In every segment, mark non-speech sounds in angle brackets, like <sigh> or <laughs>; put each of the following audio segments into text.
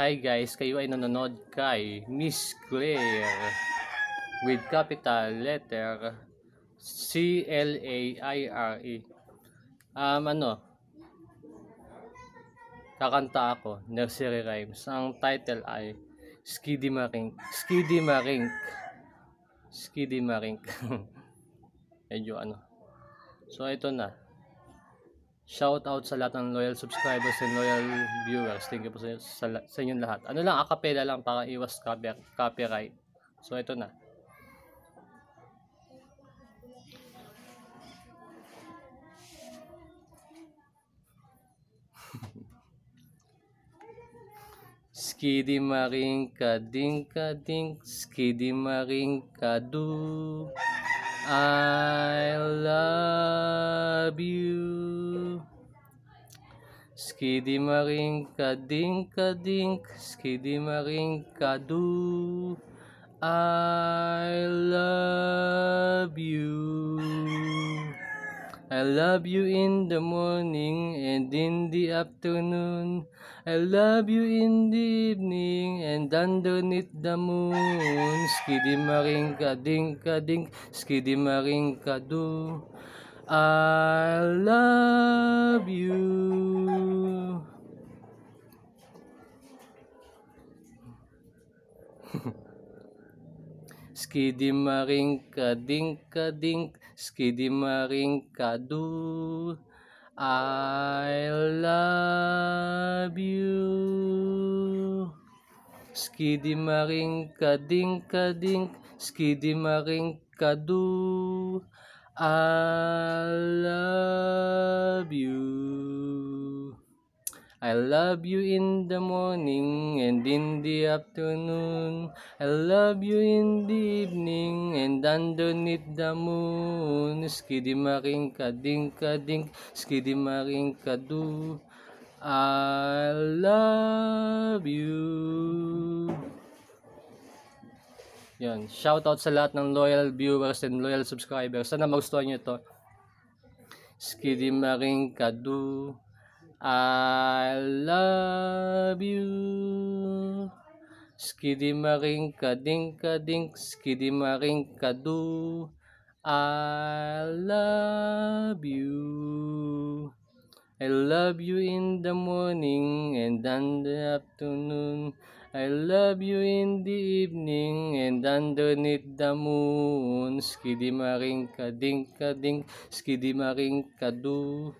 Hi guys, kayo ay nanonood kay Miss Claire with capital letter C-L-A-I-R-E. Um, ano, kakanta ako, nursery rhymes. Ang title ay Skiddy Marink. Skiddy Marink. Skiddy Marink. <laughs> Medyo ano. So, ito na. Shout out sa lahat ng loyal subscribers and loyal viewers. Thank you po sa, sa, sa inyong lahat. Ano lang, akapela lang para iwas copy, copyright. So, ito na. <laughs> Skiddy maring kading kading, skiddy maring kadu. I Skiddy maring kading kading, skiddy maring kadu. I love you. I love you in the morning and in the afternoon. I love you in the evening and underneath the moon. Skiddy maring kading kading, skiddy maring kadu. <laughs> I love you. Skiddy maring kading kading, skiddy maring kadu. I love you. Skiddy maring kading kading, skiddy maring kadu. I love you. I love you in the morning and in the afternoon. I love you in the evening and underneath the moon. Skiddy maring kading kading, skiddy maring kadu. I love you. Yan. Shout out sa lahat ng loyal viewers and loyal subscribers. Sana magustuhan nyo ito. Skiddy maring kadu. I love you. Skiddy maring kading kading, skiddy maring kadu. I love you. I love you in the morning and in the afternoon. I love you in the evening and underneath the moon. Skiddy maring kading kading, skiddy maring kadu.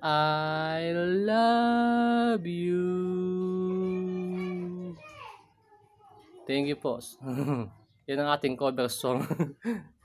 I love you. Thank you po. <laughs> Yan ang ating cover song. <laughs>